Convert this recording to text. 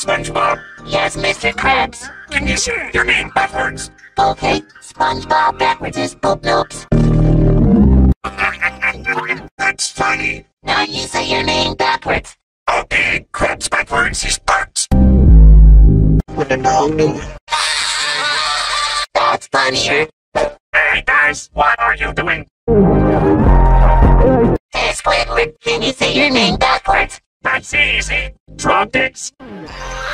SpongeBob, Yes, Mr. Krabs. can you say your name backwards? Okay, SpongeBob backwards is Noops. That's funny. Now you say your name backwards. Okay, Krabs backwards is Bart. That's funnier. Hey guys, what are you doing? Hey, Squidward, can you say your name backwards? That's easy. Draw dicks. 人。